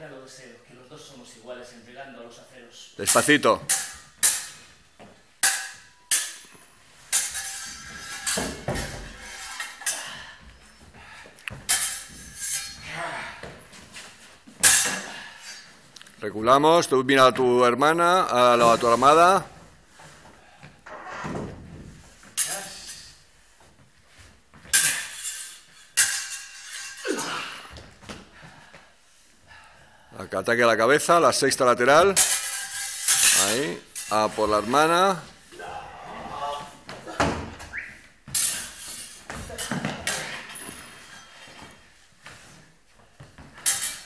Lo deseo, que los dos somos iguales en llegando a los aceros. Despacito. Reculamos, tú mira a tu hermana, a, la- a tu amada. Acá ataque a la cabeza, la sexta lateral. Ahí, a por la hermana.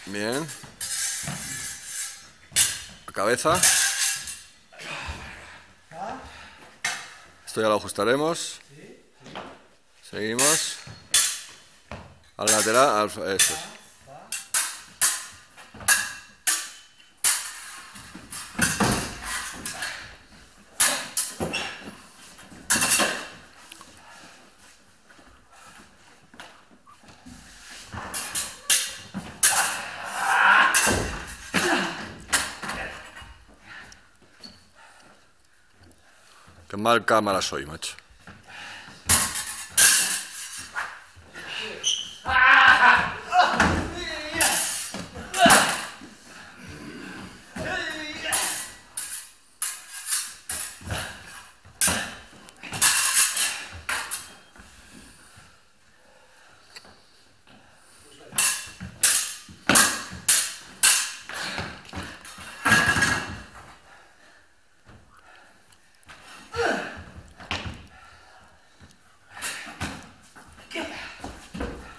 Bien. La cabeza. Esto ya lo ajustaremos. Seguimos. Al lateral, al, Qué mal cámara soy, macho.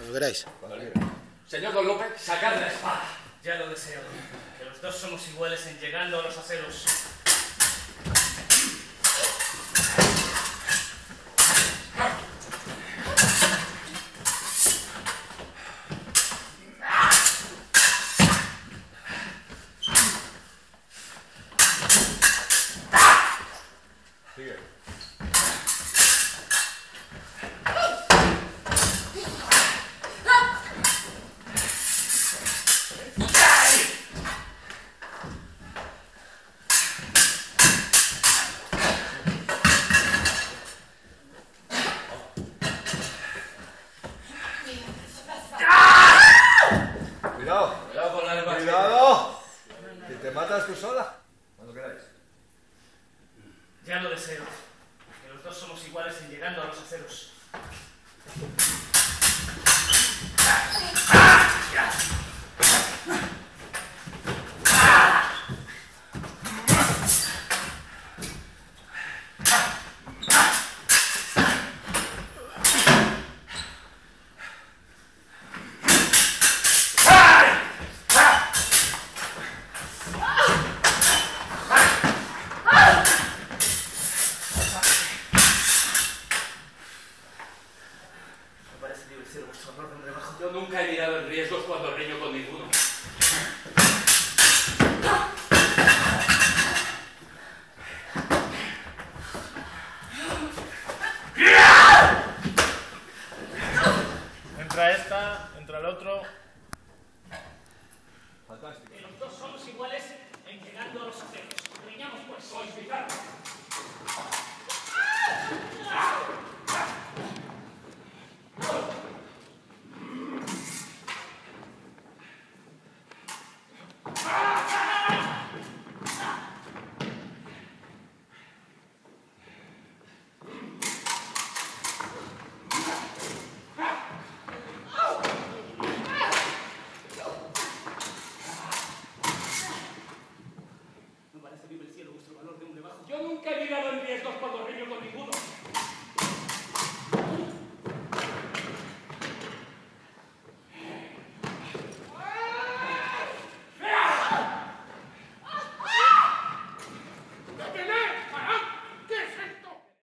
Como queráis. Señor Don López, sacad la espada. Ya lo deseo, que los dos somos iguales en llegando a los aceros. Cuidado, Cuidado con la lengua. cuidado. Que te matas tú sola. Cuando queráis. Ya lo deseo, que los dos somos iguales en llegando a los aceros. vuestro. Yo nunca he mirado en riesgos cuando riño con ninguno. Entra esta, entra el otro. Fantástico. Los dos somos iguales en llegando a los aceros. Riñamos pues. Sois. para cuando